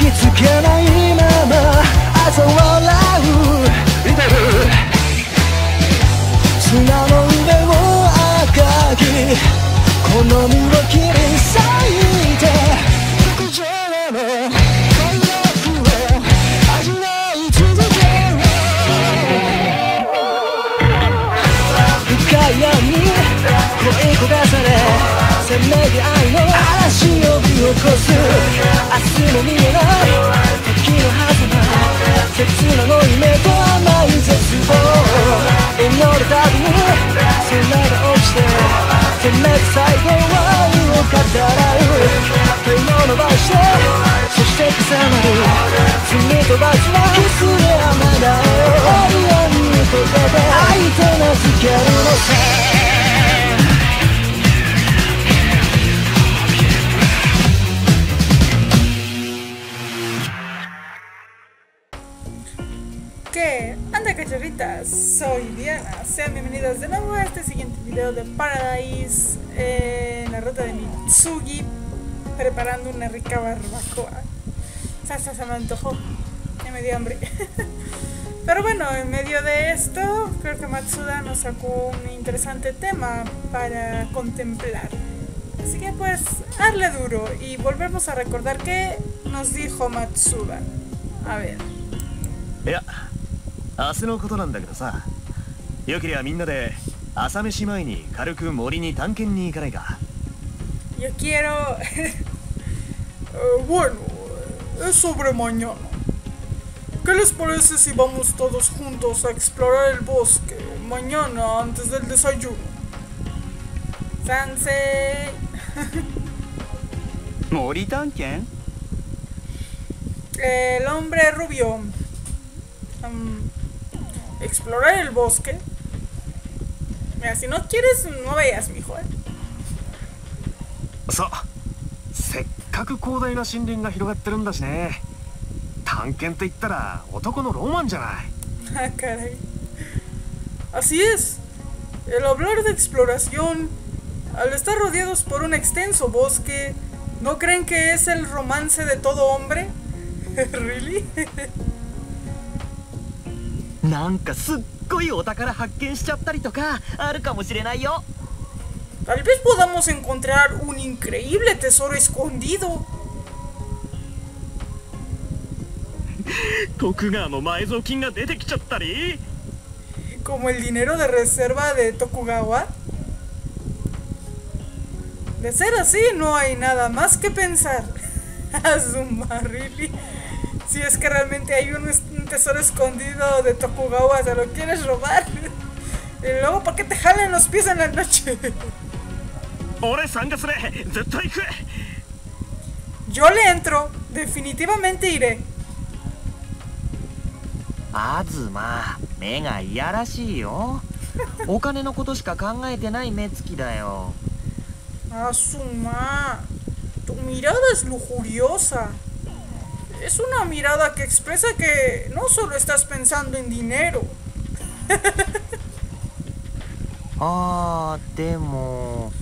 きつけないまま朝笑う。リトル砂の上を赤き好みを切り裂いて特上の快楽を味わい続ける深い闇に恋焦がされせめぎ合いの嵐を呼び起こす明日も見えない時の狭間切なの夢と甘い絶望祈るたびに空が落ちてせめて最後は愛を語らう手を伸ばしてそして重なる罪と罰はキスで雨だよ永遠に溶けて愛と名付けるのさ「siguiente video de Paradise en la ruta de Mitsugi, preparando una rica barbacoa. Sasa se me antojó, ya me dio hambre. Pero bueno, en medio de esto, creo que Matsuda nos sacó un interesante tema para contemplar. Así que pues, hazle duro y volvemos a recordar qué nos dijo Matsuda. A ver. いや明日のことなんだけどさよけりゃみんなで 朝飯前に軽く森に探検に行かないか Yo quiero... Eh, bueno, es sobre mañana. ¿Qué les parece si vamos todos juntos a explorar el bosque mañana antes del desayuno? Sansei. 森探検 El hombre rubio. Mm, explorar el bosque. Mira, si no quieres, no veas, mijo. ¿eh? させっかく広大な森林が広がってるんだしね探検って言ったら男のロマンじゃない Ah, caray. Así es. El hablar de exploración, al estar rodeados por un extenso bosque, ¿No creen que es el romance de todo hombre? ¿Really? なんかすっ ごいお宝発見しちゃったりとかあるかもしれないよ Tal vez podamos encontrar un increíble tesoro escondido. 徳川の埋蔵金が出てきちゃったり Como el dinero de reserva de Tokugawa. De ser así, no hay nada más que pensar. Azuma, really. Si es que realmente hay un, es- un tesoro escondido de Tokugawa, ¿se lo quieres robar? Y luego, ¿por qué te jalan los pies en la noche? 俺参加する絶対行く Yo le entro, definitivamente iré. あずま目がいやらしいよお金のことしか考えてない目つきだよ Asuma, tu mirada es lujuriosa. Es una mirada que expresa que no solo estás pensando en dinero. あーでも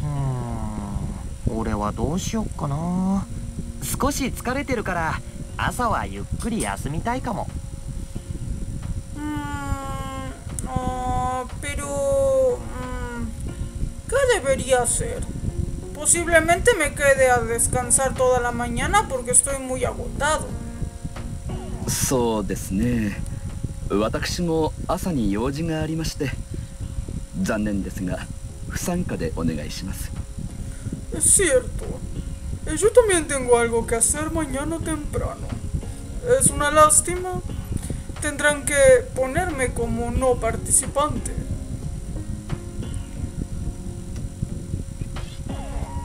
うーん俺はどうしよっかな少し疲れてるから朝はゆっくり休みたいかも Mm, ah, pero... mm, ¿Qué debería hacer? Posiblemente me quede a descansar toda la mañana porque estoy muy agotado. そうですね私も朝に用事がありまして残念ですが不参加でお願いします Es cierto. Eh, Yo también tengo algo que hacer mañana temprano. Es una lástima. Tendrán que ponerme como no participante.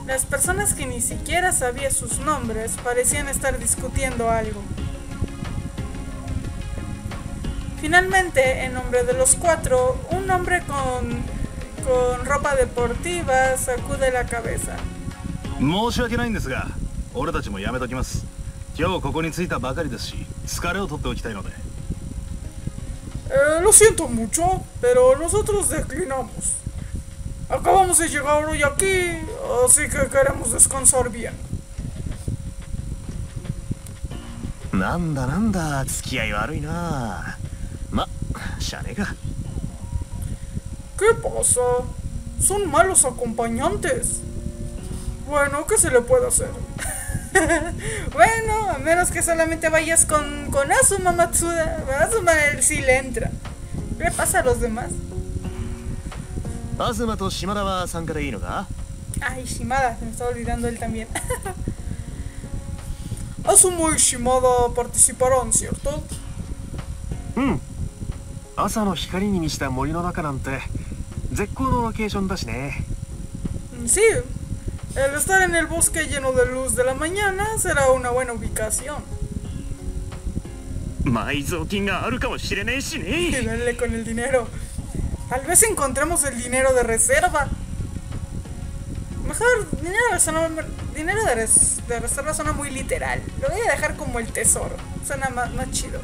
Las personas que ni siquiera sabía sus nombres parecían estar discutiendo algo. Finalmente, en nombre de los cuatro, un hombre con, con ropa deportiva sacude la cabeza. 申し訳ないんですが俺たちもやめときます今日ここに着いたばかりですし疲れを取っておきたいので Eh, lo siento mucho, pero nosotros declinamos. Acabamos de llegar hoy aquí, así que queremos descansar bien. なんだなんだ付き合い悪いなましゃあねえか ¿Qué pasa? Son malos acompañantes. Bueno, ¿qué se le puede hacer? Bueno, a menos que solamente vayas con, con Asuma Matsuda. Asuma él sí le entra. ¿Qué le pasa a los demás? 東と島田は参加でいいのか Ay, Shimada, se me estaba olvidando él también. Asumo y Shimada participarán, ¿cierto? うん朝の光に満ちた森の中なんて絶好のロケーションだしね Sí, el estar en el bosque lleno de luz de la mañana será una buena ubicación. 埋蔵金があるかもしれねえしね darle con el dinero. Tal vez encontremos el dinero de reserva. Mejor, dinero, de reserva- dinero de, res- de reserva suena muy literal. Lo voy a dejar como el tesoro. Suena más, más chido.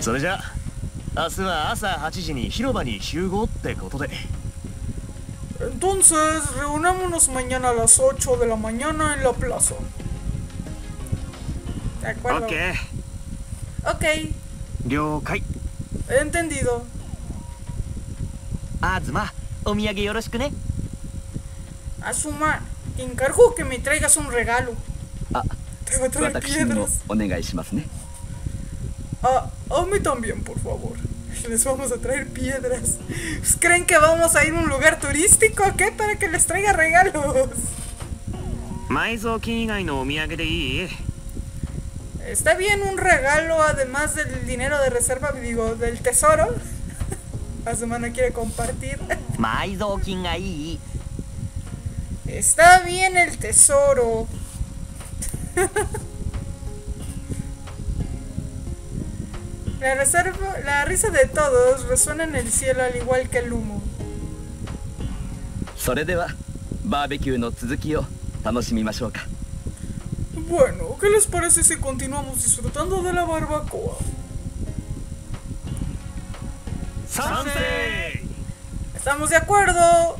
それじゃ明日は朝8時に広場に集合ってことで Entonces, reunámonos mañana a las 8 de la mañana en la plaza. De オ acuerdo. ッケー Ok, 了解 Entendido. Azuma, o miyagi yoroshiku Azuma, te encargo que me traigas un regalo. Ah, te voy a traer piedras. Ah, a mí también, por favor. Les vamos a traer piedras. Pues, ¿Creen que vamos a ir a un lugar turístico? ¿Qué? Para que les traiga regalos. Está bien un regalo además del dinero de reserva, digo, del tesoro. Asuma no quiere compartir. 埋蔵金がいい Está bien el tesoro. La, reserva, la risa de todos resuena en el cielo al igual que el humo. それではバーベキューの続きを楽しみましょうか Bueno, ¿qué les parece si continuamos disfrutando de la barbacoa? Estamos de acuerdo.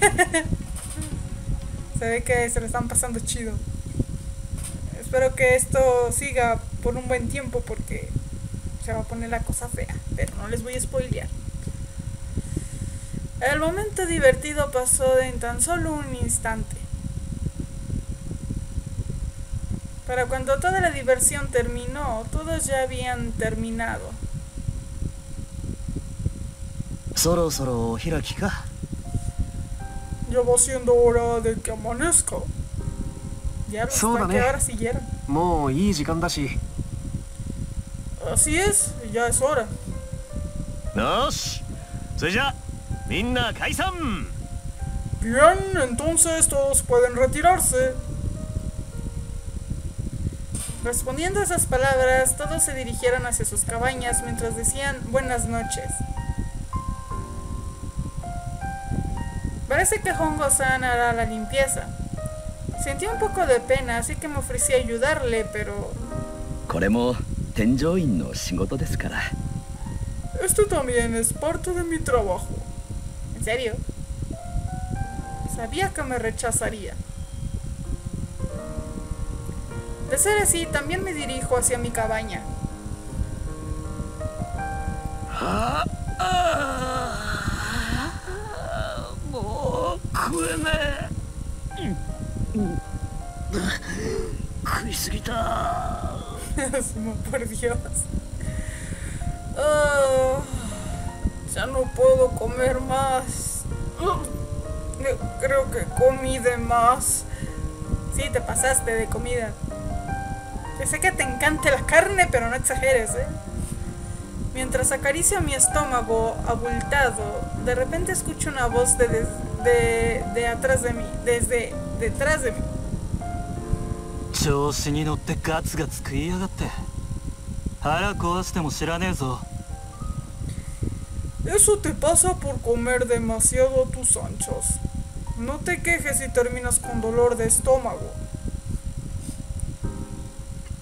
se ve que se lo están pasando chido. Espero que esto siga por un buen tiempo porque se va a poner la cosa fea. Pero no les voy a spoilear. El momento divertido pasó en tan solo un instante. Para cuando toda la diversión terminó, todos ya habían terminado. Ya va siendo hora de que amanezca. Ya hasta que ahora siguieron. Así es, ya es hora. Bien, entonces todos pueden retirarse. Respondiendo a esas palabras, todos se dirigieron hacia sus cabañas mientras decían buenas noches. Parece que Hongo-san hará la limpieza. Sentí un poco de pena, así que me ofrecí a ayudarle, pero... Esto también es parte de mi trabajo. ¿En serio? Sabía que me rechazaría. De ser así, también me dirijo hacia mi cabaña. 食えねえ食いすぎた Asuma, por Dios. Ah, ya no puedo comer más. Ah, yo Creo que comí de más. Sí, te pasaste de comida. Yo sé que te encanta la carne, pero no exageres, ¿eh? Mientras acaricio mi estómago abultado, de repente escucho una voz de, de, de, de atrás de mí, desde detrás de mí. 調子に乗ってガツガツ食いやがって腹壊しても知らねえぞ Eso te pasa por comer demasiado a tus anchas. No te quejes si terminas con dolor de estómago.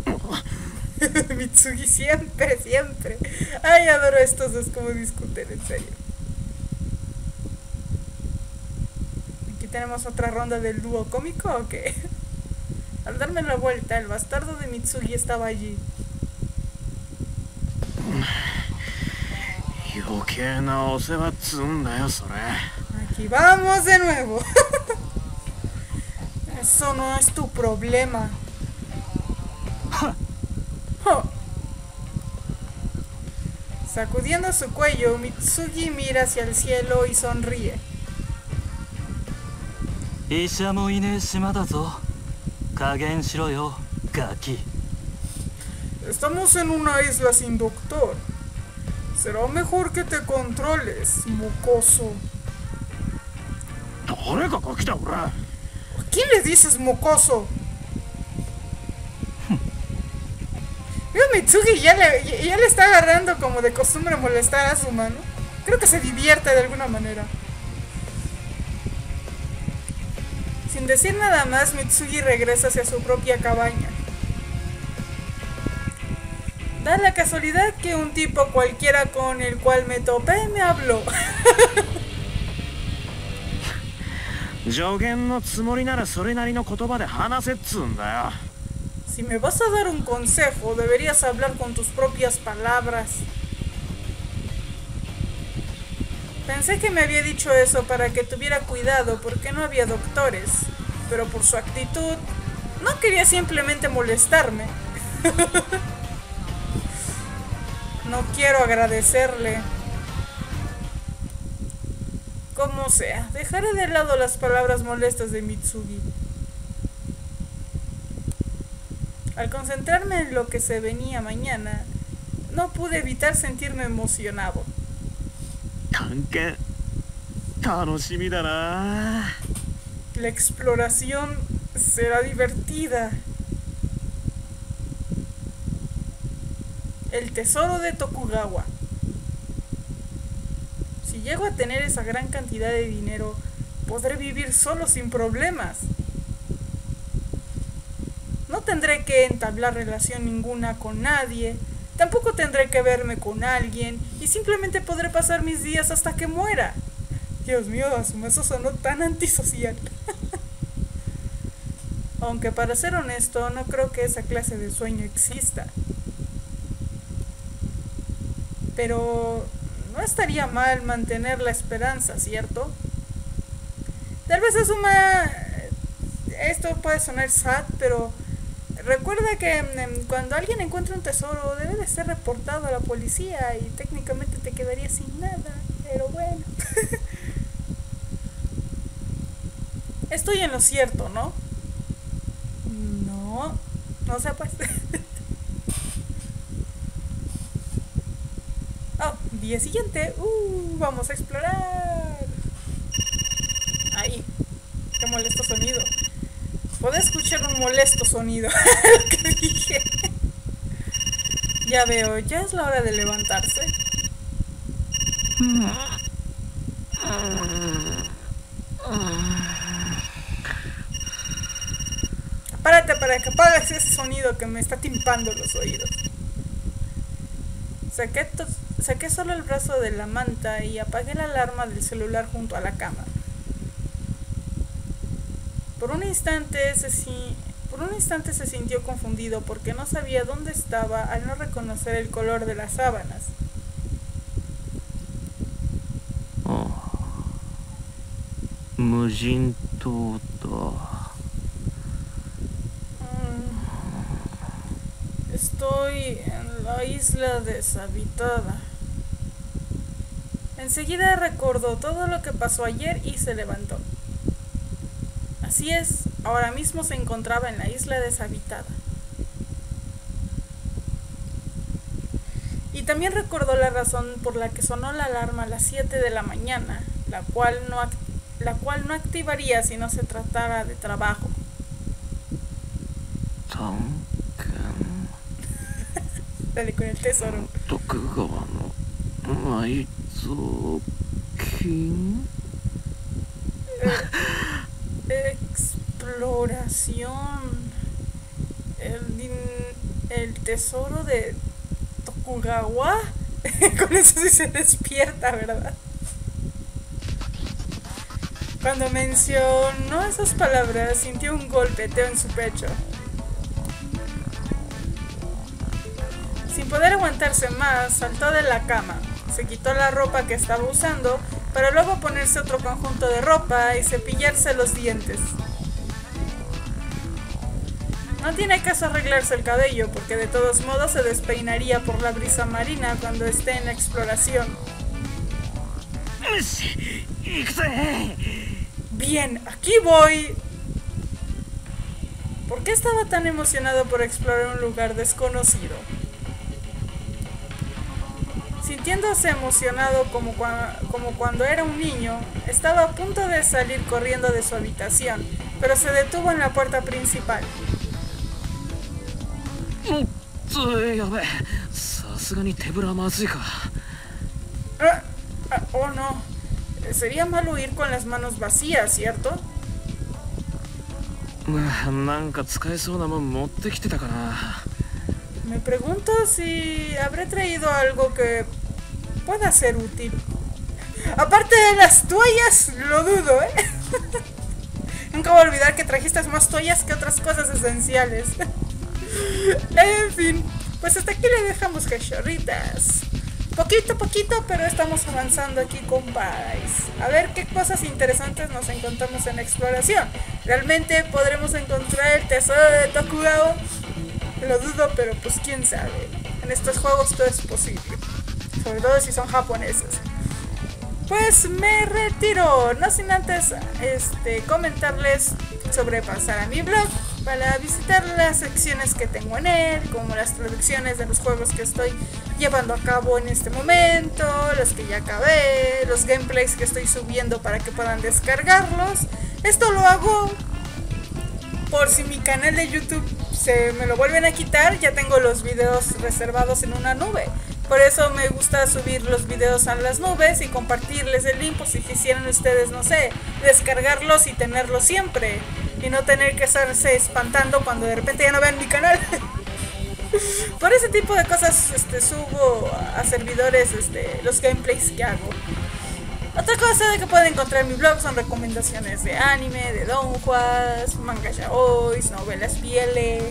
Mitsugi siempre, siempre. Ay, adoro estos dos como discuten, en serio. tenemos otra ronda del dúo cómico o qué? Al darme la vuelta, el bastardo de Mitsugi estaba allí. Aquí vamos de nuevo. Eso no es tu problema. Oh. Sacudiendo su cuello, Mitsugi mira hacia el cielo y sonríe. 医者もいねえ島だぞ加減しろよガキ Estamos en una isla sin doctor. Será mejor que te controles, mocoso. 誰がガキだ俺 ¿A quién le dices mocoso? Mira, Mitsugi ya le, ya- ya le está agarrando como de costumbre molestar a su mano. Creo que se divierte de alguna manera. Sin decir nada más, Mitsugi regresa hacia su propia cabaña. Da la casualidad que un tipo cualquiera con el cual me topé me habló. 助言のつもりならそれなりの言葉で話せっつうんだよ Si me vas a dar un consejo, deberías hablar con tus propias palabras. Pensé que me había dicho eso para que tuviera cuidado porque no había doctores, pero por su actitud no quería simplemente molestarme. no quiero agradecerle. Como sea, dejaré de lado las palabras molestas de Mitsugi. Al concentrarme en lo que se venía mañana, no pude evitar sentirme emocionado. La exploración será divertida. El tesoro de Tokugawa. Si llego a tener esa gran cantidad de dinero, podré vivir solo sin problemas. No tendré que entablar relación ninguna con nadie, tampoco tendré que verme con alguien y simplemente podré pasar mis días hasta que muera. Dios mío, eso sonó tan antisocial. Aunque para ser honesto, no creo que esa clase de sueño exista. Pero no estaría mal mantener la esperanza, ¿cierto? Tal vez Asuma... Esto puede sonar sad, pero recuerda que mm, cuando alguien encuentra un tesoro debe de ser reportado a la policía y técnicamente te quedaría sin nada. Pero bueno. Estoy en lo cierto, ¿no? No, no sé pues. oh, día siguiente. Uh, vamos a explorar. Ahí. Qué molesto sonido. Puedo escuchar un molesto sonido. Que dije. Ya veo, ya es la hora de levantarse. Para que apagues ese sonido que me está timpando los oídos. Saqué, solo el brazo de la manta y apagué la alarma del celular junto a la cama. Por un instante se, si- por un instante se sintió confundido porque no sabía dónde estaba al no reconocer el color de las sábanas. Oh. 無人 la isla deshabitada. Enseguida recordó todo lo que pasó ayer y se levantó. Así es, ahora mismo se encontraba en la isla deshabitada. Y también recordó la razón por la que sonó la alarma a las 7 de la mañana, la cual no, la cual no activaría si no se tratara de trabajo. 探検 Dale con el tesoro. Tokugawa no Maizokin. Eh, exploración. El, el tesoro de Tokugawa. con eso sí se despierta, ¿verdad? Cuando mencionó esas palabras, sintió un golpeteo en su pecho. Sin poder aguantarse más, saltó de la cama, se quitó la ropa que estaba usando, para luego ponerse otro conjunto de ropa y cepillarse los dientes. No tiene caso arreglarse el cabello porque de todos modos se despeinaría por la brisa marina cuando esté en la exploración. Bien, aquí voy. ¿Por qué estaba tan emocionado por explorar un lugar desconocido? Sintiéndose emocionado como, como cuando era un niño, estaba a punto de salir corriendo de su habitación, pero se detuvo en la puerta principal. つやべえさすがに手ぶらまずいか Ah, ah, oh no. Sería malo ir con las manos vacías, ¿cierto? まあなんか使えそうなもん持ってきてたかな Me pregunto si habré traído algo que pueda ser útil. Aparte de las toallas, lo dudo, ¿eh? Nunca voy a olvidar que trajiste más toallas que otras cosas esenciales. en fin, pues hasta aquí le dejamos cachorritas. Poquito a poquito, pero estamos avanzando aquí con Paradise. A ver qué cosas interesantes nos encontramos en la exploración. ¿Realmente podremos encontrar el tesoro de Tokugao? Lo dudo, pero pues quién sabe. En estos juegos todo es posible. Sobre todo si son japoneses. Pues me retiro, no sin antes este, comentarles sobre pasar a mi blog para visitar las secciones que tengo en él, como las traducciones de los juegos que estoy llevando a cabo en este momento, los que ya acabé, los gameplays que estoy subiendo para que puedan descargarlos. Esto lo hago por si mi canal de YouTube se me lo vuelven a quitar, ya tengo los videos reservados en una nube. Por eso me gusta subir los videos a las nubes y compartirles el link por si quisieran ustedes, no sé, descargarlos y tenerlos siempre. Y no tener que estarse espantando cuando de repente ya no vean mi canal. por ese tipo de cosas este, subo a servidores este, los gameplays que hago. Otra cosa de que pueden encontrar en mi blog son recomendaciones de anime, de donjuas, manga yaois, novelas piele.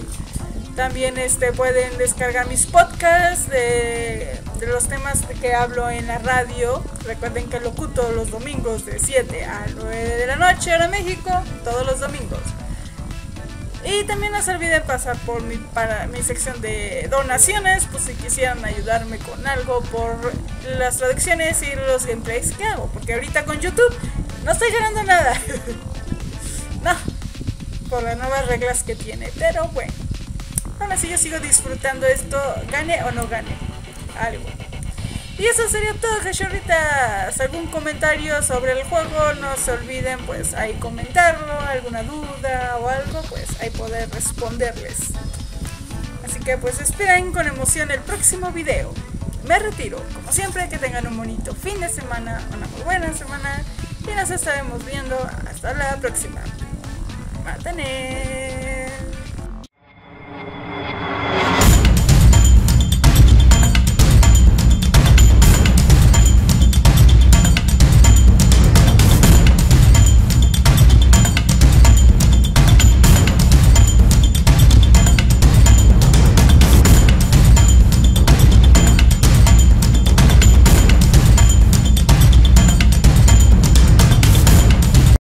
También este, pueden descargar mis podcasts de, los temas que hablo en la radio. Recuerden que locuto los domingos de 7 a 9 de la noche hora México, todos los domingos. Y también no se olviden pasar por mi, para mi sección de donaciones, pues si quisieran ayudarme con algo por las traducciones y los gameplays que hago. Porque ahorita con YouTube no estoy ganando nada. no, por las nuevas reglas que tiene. Pero bueno, así yo sigo disfrutando esto, gane o no gane. Algo. Y eso sería todo, cachorritas. ¿Algún comentario sobre el juego? No se olviden, pues, ahí comentarlo. ¿Alguna duda o algo? Pues, ahí poder responderles. Así que, pues, esperen con emoción el próximo video. Me retiro. Como siempre, que tengan un bonito fin de semana, una muy buena semana. Y nos estaremos viendo hasta la próxima. Matané.